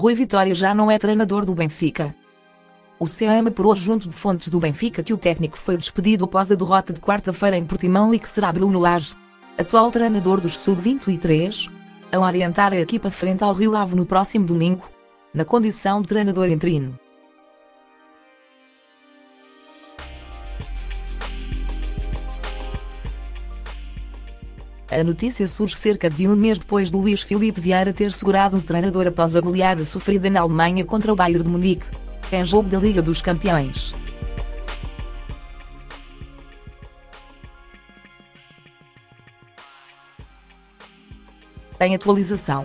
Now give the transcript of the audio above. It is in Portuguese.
Rui Vitória já não é treinador do Benfica. O CM apurou junto de fontes do Benfica que o técnico foi despedido após a derrota de quarta-feira em Portimão e que será Bruno Lage, atual treinador dos Sub-23, a orientar a equipa frente ao Rio Ave no próximo domingo, na condição de treinador interino. A notícia surge cerca de um mês depois de Luís Filipe Vieira ter segurado o treinador após a goleada sofrida na Alemanha contra o Bayern de Munique, em jogo da Liga dos Campeões. Em atualização.